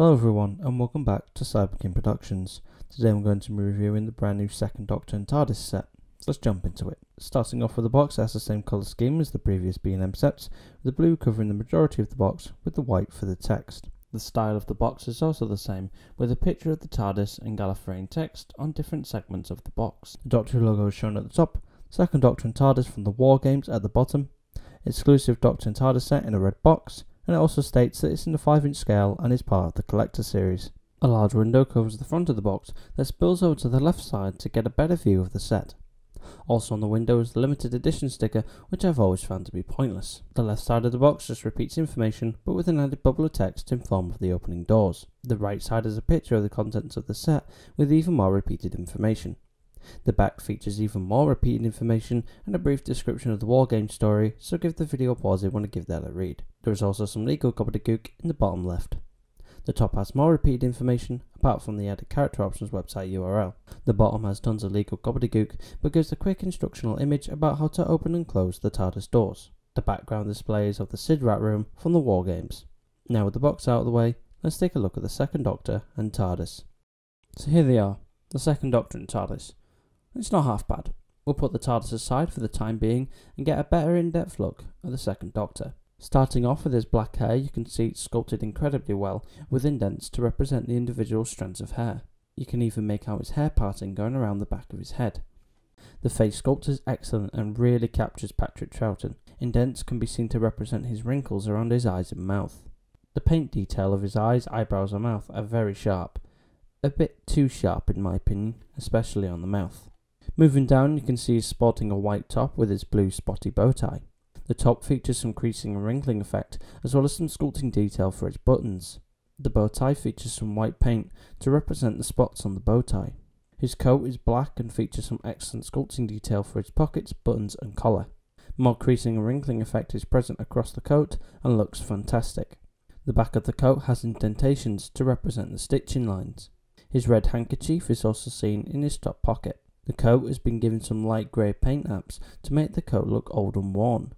Hello everyone and welcome back to CyberKing Productions. Today I'm going to be reviewing the brand new second Doctor and TARDIS set. Let's jump into it. Starting off with the box has the same colour scheme as the previous B&M sets, with the blue covering the majority of the box with the white for the text. The style of the box is also the same, with a picture of the TARDIS and Gallifreyan text on different segments of the box. The Doctor logo is shown at the top, second Doctor and TARDIS from the War Games at the bottom, exclusive Doctor and TARDIS set in a red box, and it also states that it's in a 5 inch scale and is part of the collector series. A large window covers the front of the box that spills over to the left side to get a better view of the set. Also on the window is the limited edition sticker, which I've always found to be pointless. The left side of the box just repeats information, but with an added bubble of text in form of the opening doors. The right side is a picture of the contents of the set, with even more repeated information. The back features even more repeated information and a brief description of the wargame story, so give the video a pause if you want to give that a read. There is also some legal gobbledygook in the bottom left. The top has more repeated information, apart from the added character options website URL. The bottom has tons of legal gobbledygook, but gives a quick instructional image about how to open and close the TARDIS doors. The background displays of the SIDRAT room from the War Games. Now with the box out of the way, let's take a look at the second Doctor and TARDIS. So here they are, the second Doctor and TARDIS. It's not half bad. We'll put the TARDIS aside for the time being and get a better in-depth look at the second Doctor. Starting off with his black hair, you can see it's sculpted incredibly well, with indents to represent the individual strands of hair. You can even make out his hair parting going around the back of his head. The face sculpt is excellent and really captures Patrick Troughton. Indents can be seen to represent his wrinkles around his eyes and mouth. The paint detail of his eyes, eyebrows and mouth are very sharp. A bit too sharp in my opinion, especially on the mouth. Moving down you can see he's sporting a white top with his blue spotty bow tie. The top features some creasing and wrinkling effect, as well as some sculpting detail for its buttons. The bow tie features some white paint to represent the spots on the bow tie. His coat is black and features some excellent sculpting detail for its pockets, buttons and collar. More creasing and wrinkling effect is present across the coat and looks fantastic. The back of the coat has indentations to represent the stitching lines. His red handkerchief is also seen in his top pocket. The coat has been given some light grey paint apps to make the coat look old and worn.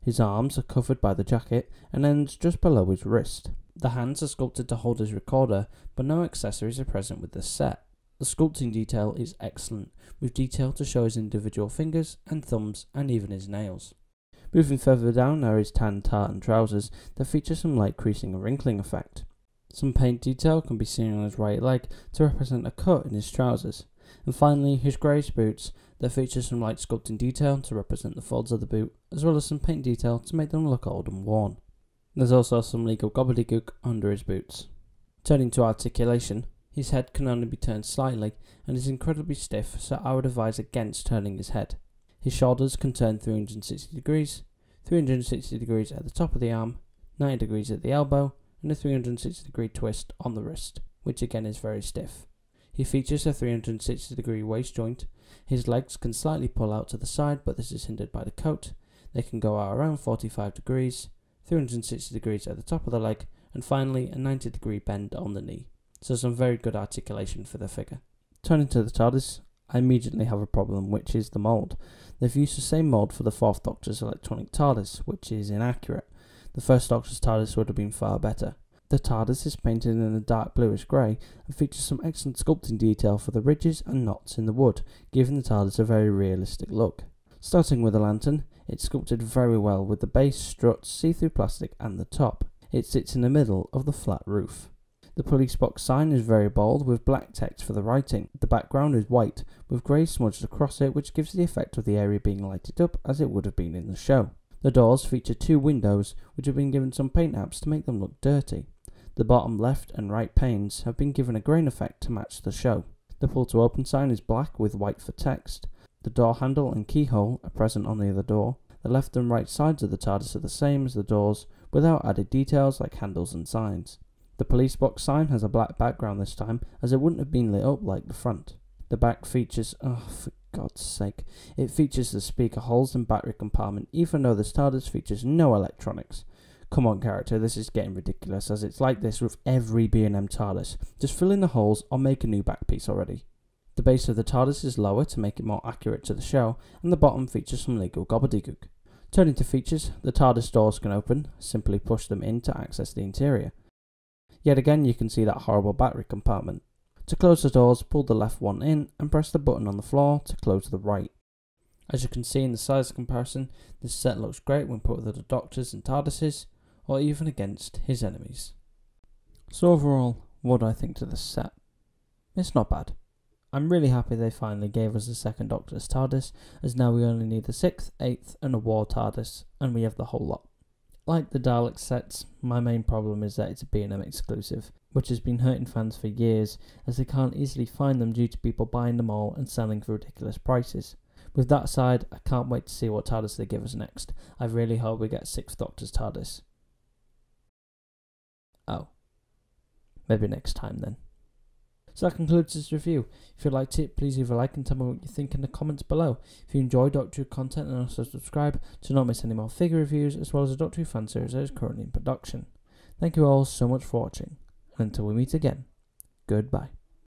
His arms are covered by the jacket and ends just below his wrist. The hands are sculpted to hold his recorder, but no accessories are present with the set. The sculpting detail is excellent, with detail to show his individual fingers and thumbs and even his nails. Moving further down are his tan tartan trousers that feature some light creasing and wrinkling effect. Some paint detail can be seen on his right leg to represent a cut in his trousers. And finally, his greyish boots that feature some light sculpting detail to represent the folds of the boot, as well as some paint detail to make them look old and worn. There's also some legal gobbledygook under his boots. Turning to articulation, his head can only be turned slightly and is incredibly stiff, so I would advise against turning his head. His shoulders can turn 360 degrees, 360 degrees at the top of the arm, 90 degrees at the elbow, and a 360 degree twist on the wrist, which again is very stiff. He features a 360 degree waist joint. His legs can slightly pull out to the side, but this is hindered by the coat. They can go out around 45 degrees, 360 degrees at the top of the leg, and finally a 90 degree bend on the knee. So some very good articulation for the figure. Turning to the TARDIS, I immediately have a problem, which is the mould. They've used the same mould for the fourth Doctor's electronic TARDIS, which is inaccurate. The first Doctor's TARDIS would have been far better. The TARDIS is painted in a dark bluish grey and features some excellent sculpting detail for the ridges and knots in the wood, giving the TARDIS a very realistic look. Starting with the lantern, it's sculpted very well with the base, struts, see-through plastic and the top. It sits in the middle of the flat roof. The police box sign is very bold with black text for the writing. The background is white with grey smudged across it which gives the effect of the area being lighted up as it would have been in the show. The doors feature two windows which have been given some paint apps to make them look dirty. The bottom left and right panes have been given a grain effect to match the show. The pull to open sign is black with white for text. The door handle and keyhole are present on the other door. The left and right sides of the TARDIS are the same as the doors, without added details like handles and signs. The police box sign has a black background this time, as it wouldn't have been lit up like the front. The back features, oh for God's sake, it features the speaker holes and battery compartment, even though the TARDIS features no electronics. Come on, character, this is getting ridiculous, as it's like this with every B&M TARDIS. Just fill in the holes or make a new back piece already. The base of the TARDIS is lower to make it more accurate to the show, and the bottom features some legal gobbledygook. Turning to features, the TARDIS doors can open, simply push them in to access the interior. Yet again you can see that horrible battery compartment. To close the doors, pull the left one in and press the button on the floor to close the right. As you can see in the size comparison, this set looks great when put with the Doctors and TARDISes, or even against his enemies. So overall, what do I think to this set? It's not bad. I'm really happy they finally gave us the second Doctor's TARDIS, as now we only need the sixth, eighth, and a War TARDIS, and we have the whole lot. Like the Dalek sets, my main problem is that it's a B&M exclusive, which has been hurting fans for years, as they can't easily find them due to people buying them all and selling for ridiculous prices. With that aside, I can't wait to see what TARDIS they give us next. I really hope we get Sixth Doctor's TARDIS. Oh. Maybe next time then. So that concludes this review. If you liked it, please leave a like and tell me what you think in the comments below. If you enjoy Doctor Who content, then also subscribe to not miss any more figure reviews, as well as the Doctor Who fan series that is currently in production. Thank you all so much for watching, and until we meet again, goodbye.